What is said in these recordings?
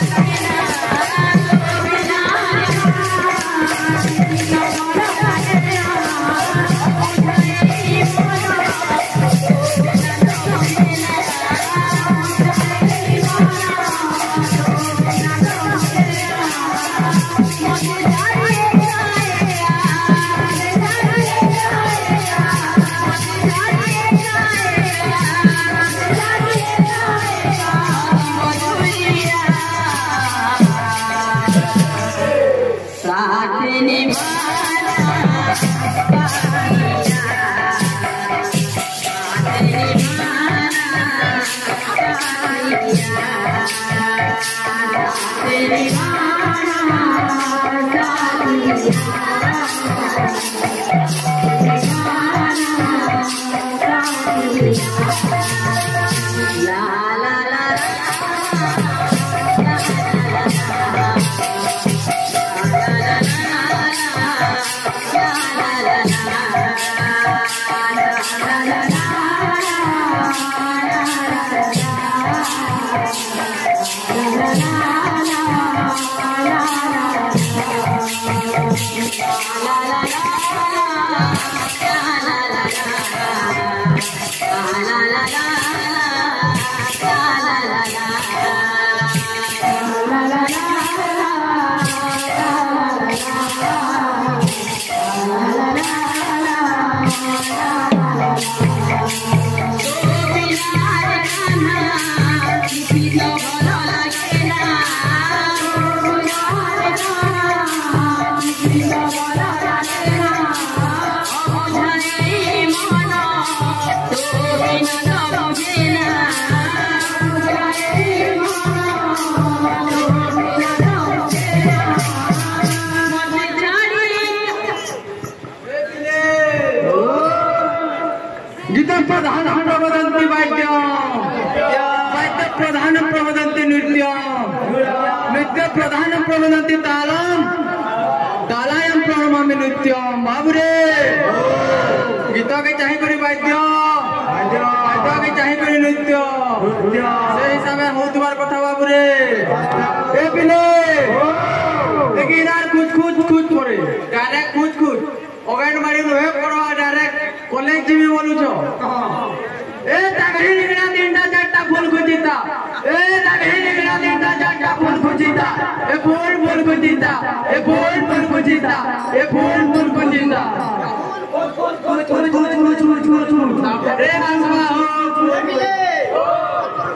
Bye. Thank. প্রধান প্রবদন্তি বাদ্য বাদ্য প্রধান প্রবদন্তি নৃত্য নৃত্য প্রধান প্রবদন্তি তালম তালায়াম প্রণমামি নৃত্যম বাবুরে গীতকে চাহি করি বাদ্য বাদ্যকে চাহি করি নৃত্য সেই হিসাবে হওয়ার কথা বাবুরে। এ পিলে! দেখি না খুঁজ খুঁজ খুঁজ করে। ডাইরেক্ট খুঁজ খুঁজ। অগাইন মারি নহে পড়া कॉलेज जीवी बोलू छो ए तगही निगड़ा दिंडा जट्टा फूल खुजीता ए तगही निगड़ा दिंडा जट्टा फूल खुजीता ए फूल फूल खुजीता ए फूल फूल खुजीता ए फूल फूल खुजीता रे हंसवा हो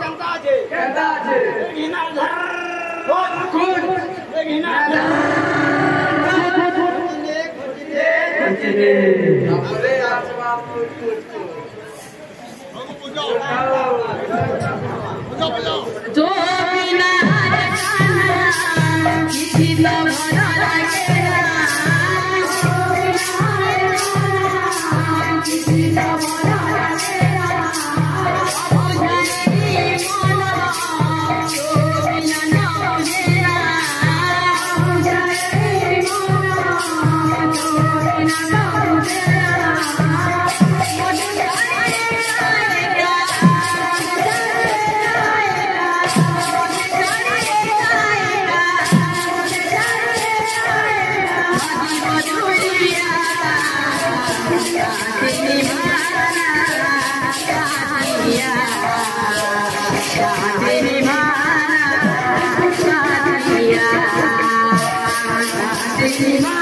जनता जे जनता जे बिना धर खुद खुद बिना धर खुद खुद खुद खुद जो बिना खाना किसी तो भला लगे Sinai.